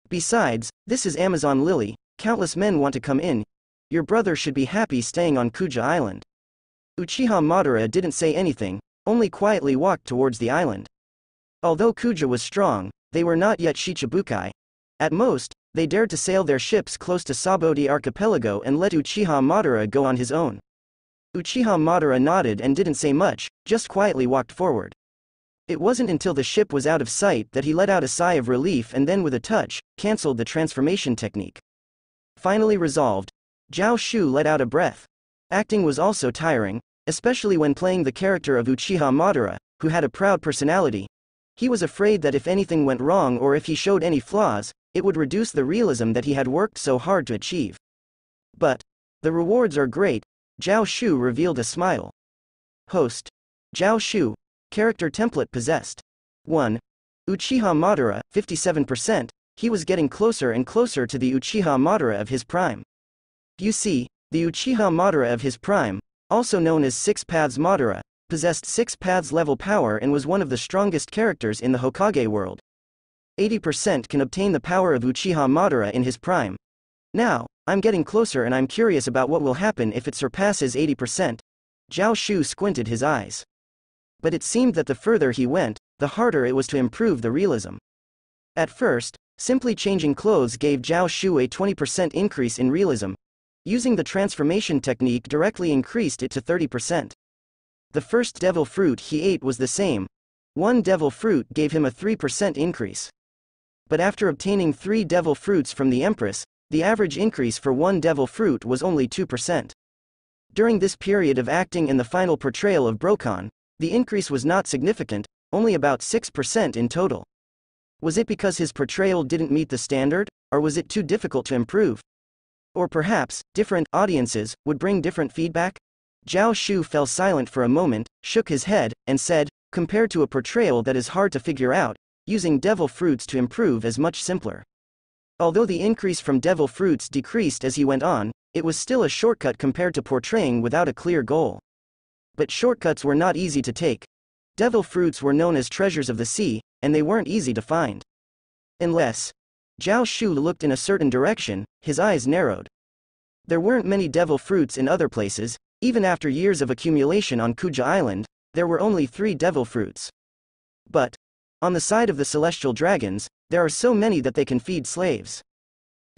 Besides, this is Amazon Lily, countless men want to come in. Your brother should be happy staying on Kuja Island. Uchiha Madara didn't say anything, only quietly walked towards the island. Although Kuja was strong, they were not yet Shichibukai. At most, they dared to sail their ships close to Sabaody Archipelago and let Uchiha Madara go on his own. Uchiha Madara nodded and didn't say much, just quietly walked forward. It wasn't until the ship was out of sight that he let out a sigh of relief and then with a touch, cancelled the transformation technique. Finally resolved, Zhao Shu let out a breath. Acting was also tiring, especially when playing the character of Uchiha Madara, who had a proud personality. He was afraid that if anything went wrong or if he showed any flaws, it would reduce the realism that he had worked so hard to achieve. But, the rewards are great, Zhao Shu revealed a smile. Host. Zhao Shu, character template possessed. 1. Uchiha Madara, 57%, he was getting closer and closer to the Uchiha Madara of his prime. You see, the Uchiha Madara of his prime, also known as Six Paths Madara, possessed Six Paths level power and was one of the strongest characters in the Hokage world. 80% can obtain the power of Uchiha Madara in his prime. Now, I'm getting closer and I'm curious about what will happen if it surpasses 80%. Zhao Shu squinted his eyes. But it seemed that the further he went, the harder it was to improve the realism. At first, simply changing clothes gave Zhao Shu a 20% increase in realism, Using the transformation technique directly increased it to 30%. The first devil fruit he ate was the same. One devil fruit gave him a 3% increase. But after obtaining three devil fruits from the Empress, the average increase for one devil fruit was only 2%. During this period of acting in the final portrayal of Brokan, the increase was not significant, only about 6% in total. Was it because his portrayal didn't meet the standard, or was it too difficult to improve? Or perhaps, different audiences would bring different feedback? Zhao Shu fell silent for a moment, shook his head, and said, compared to a portrayal that is hard to figure out, using devil fruits to improve is much simpler. Although the increase from devil fruits decreased as he went on, it was still a shortcut compared to portraying without a clear goal. But shortcuts were not easy to take. Devil fruits were known as treasures of the sea, and they weren't easy to find. Unless, Zhao Shu looked in a certain direction, his eyes narrowed. There weren't many devil fruits in other places, even after years of accumulation on Kuja Island, there were only three devil fruits. But, on the side of the celestial dragons, there are so many that they can feed slaves.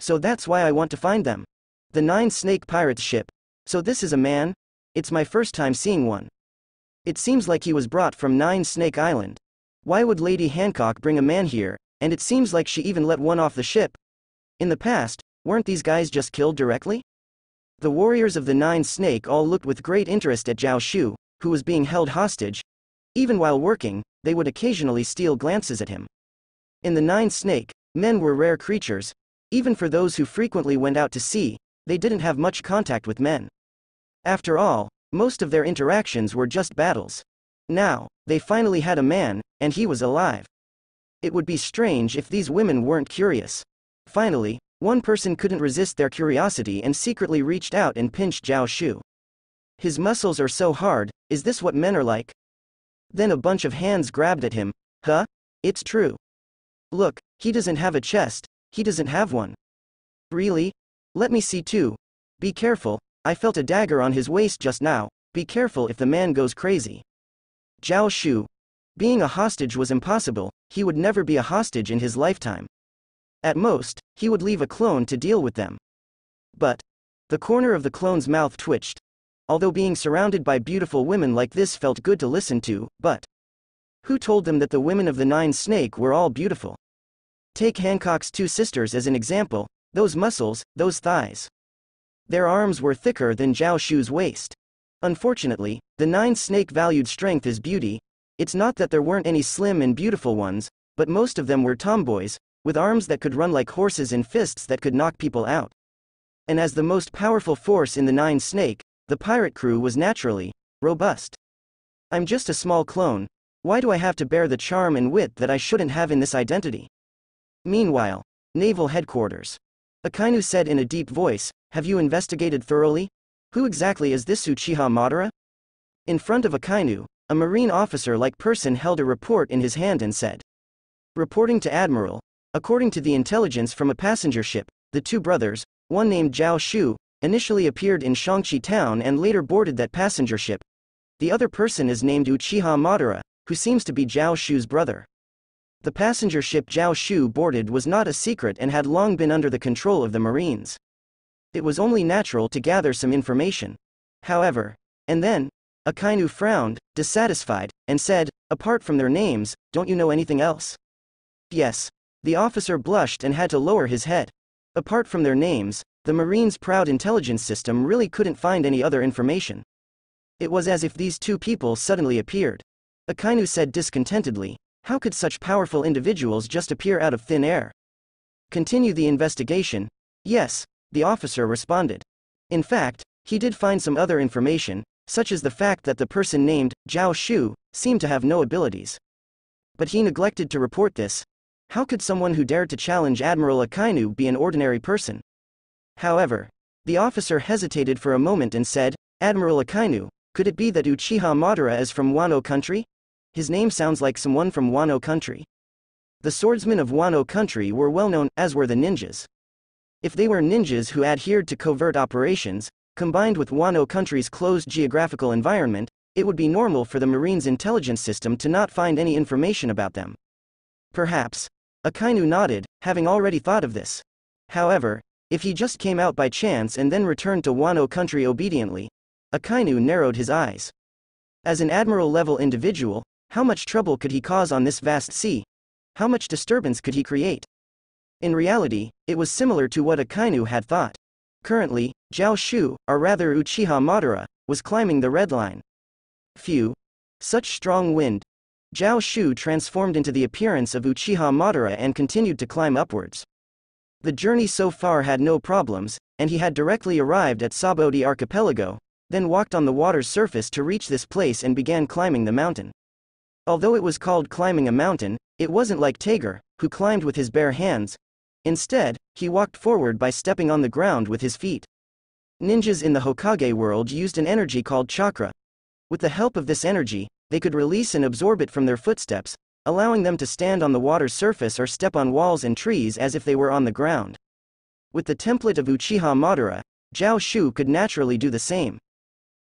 So that's why I want to find them. The Nine Snake Pirates ship. So this is a man? It's my first time seeing one. It seems like he was brought from Nine Snake Island. Why would Lady Hancock bring a man here, and it seems like she even let one off the ship? In the past, weren't these guys just killed directly? The warriors of the Nine Snake all looked with great interest at Zhao Shu, who was being held hostage. Even while working, they would occasionally steal glances at him. In the Nine Snake, men were rare creatures. Even for those who frequently went out to sea, they didn't have much contact with men. After all, most of their interactions were just battles. Now, they finally had a man, and he was alive. It would be strange if these women weren't curious. Finally, one person couldn't resist their curiosity and secretly reached out and pinched Zhao Shu. His muscles are so hard, is this what men are like? Then a bunch of hands grabbed at him. Huh? It's true. Look, he doesn't have a chest, he doesn't have one. Really? Let me see too. Be careful, I felt a dagger on his waist just now, be careful if the man goes crazy. Zhao Shu. Being a hostage was impossible, he would never be a hostage in his lifetime. At most, he would leave a clone to deal with them. But, the corner of the clone's mouth twitched. Although being surrounded by beautiful women like this felt good to listen to, but who told them that the women of the Nine Snake were all beautiful? Take Hancock's two sisters as an example, those muscles, those thighs. Their arms were thicker than Zhao Shu's waist. Unfortunately, the Nine Snake valued strength as beauty. It's not that there weren't any slim and beautiful ones, but most of them were tomboys, with arms that could run like horses and fists that could knock people out. And as the most powerful force in the Nine Snake, the pirate crew was naturally robust. I'm just a small clone, why do I have to bear the charm and wit that I shouldn't have in this identity? Meanwhile, Naval Headquarters. Akainu said in a deep voice, Have you investigated thoroughly? Who exactly is this Uchiha Madara? In front of Akainu, a marine officer-like person held a report in his hand and said. Reporting to Admiral, according to the intelligence from a passenger ship, the two brothers, one named Zhao Shu, initially appeared in Shangqi town and later boarded that passenger ship. The other person is named Uchiha Madara, who seems to be Zhao Shu's brother. The passenger ship Zhao Shu boarded was not a secret and had long been under the control of the Marines. It was only natural to gather some information. However, and then, Akainu frowned, dissatisfied, and said, Apart from their names, don't you know anything else? Yes. The officer blushed and had to lower his head. Apart from their names, the Marines' proud intelligence system really couldn't find any other information. It was as if these two people suddenly appeared. Akainu said discontentedly, How could such powerful individuals just appear out of thin air? Continue the investigation. Yes, the officer responded. In fact, he did find some other information, such as the fact that the person named Zhao Shu seemed to have no abilities. But he neglected to report this. How could someone who dared to challenge Admiral Akainu be an ordinary person? However, the officer hesitated for a moment and said, Admiral Akainu, could it be that Uchiha Madara is from Wano country? His name sounds like someone from Wano country. The swordsmen of Wano country were well known, as were the ninjas. If they were ninjas who adhered to covert operations, combined with Wano country's closed geographical environment, it would be normal for the Marines' intelligence system to not find any information about them. Perhaps. Akainu nodded, having already thought of this. However, if he just came out by chance and then returned to Wano country obediently, Akainu narrowed his eyes. As an admiral-level individual, how much trouble could he cause on this vast sea? How much disturbance could he create? In reality, it was similar to what Akainu had thought. Currently, Zhao Shu, or rather Uchiha Madara, was climbing the red line. Phew. Such strong wind. Zhao Shu transformed into the appearance of Uchiha Madara and continued to climb upwards. The journey so far had no problems, and he had directly arrived at Sabaody Archipelago, then walked on the water's surface to reach this place and began climbing the mountain. Although it was called climbing a mountain, it wasn't like Tiger, who climbed with his bare hands. Instead, he walked forward by stepping on the ground with his feet. Ninjas in the Hokage world used an energy called chakra. With the help of this energy, they could release and absorb it from their footsteps, allowing them to stand on the water's surface or step on walls and trees as if they were on the ground. With the template of Uchiha Madara, Zhao Shu could naturally do the same.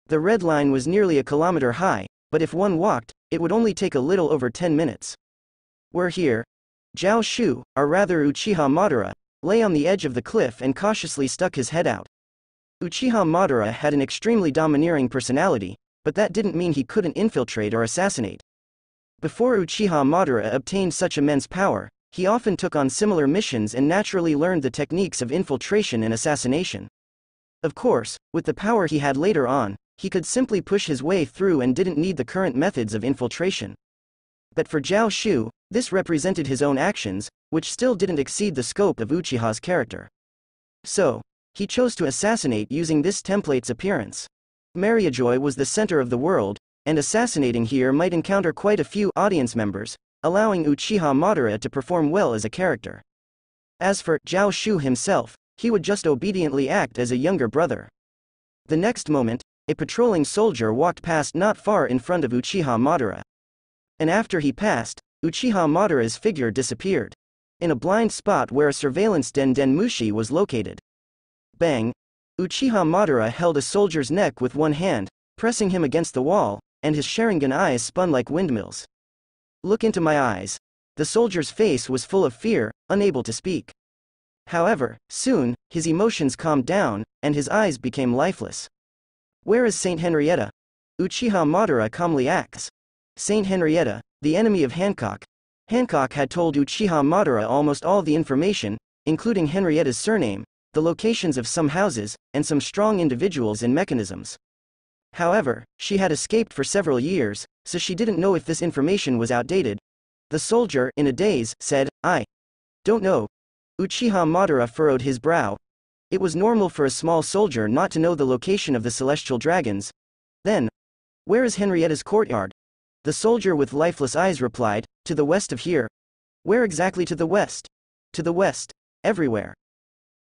The red line was nearly a kilometer high, but if one walked, it would only take a little over 10 minutes. We're here. Zhao Shu, or rather Uchiha Madara, lay on the edge of the cliff and cautiously stuck his head out. Uchiha Madara had an extremely domineering personality, but that didn't mean he couldn't infiltrate or assassinate. Before Uchiha Madara obtained such immense power, he often took on similar missions and naturally learned the techniques of infiltration and assassination. Of course, with the power he had later on, he could simply push his way through and didn't need the current methods of infiltration. But for Zhao Shu, this represented his own actions, which still didn't exceed the scope of Uchiha's character. So, he chose to assassinate using this template's appearance. Mariajoy was the center of the world, and assassinating here might encounter quite a few audience members, allowing Uchiha Madara to perform well as a character. As for Zhao Shu himself, he would just obediently act as a younger brother. The next moment, a patrolling soldier walked past not far in front of Uchiha Madara. And after he passed, Uchiha Madara's figure disappeared. In a blind spot where a surveillance den Den Mushi was located. Bang! Uchiha Madara held a soldier's neck with one hand, pressing him against the wall, and his Sharingan eyes spun like windmills. Look into my eyes. The soldier's face was full of fear, unable to speak. However, soon, his emotions calmed down, and his eyes became lifeless. Where is Saint Henrietta? Uchiha Madara calmly asks. Saint Henrietta, the enemy of Hancock. Hancock had told Uchiha Madara almost all the information, including Henrietta's surname, the locations of some houses, and some strong individuals and mechanisms. However, she had escaped for several years, so she didn't know if this information was outdated. The soldier, in a daze, said, I don't know. Uchiha Madara furrowed his brow, it was normal for a small soldier not to know the location of the celestial dragons. Then, where is Henrietta's courtyard? The soldier with lifeless eyes replied, To the west of here. Where exactly to the west? To the west. Everywhere.